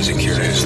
insecurities.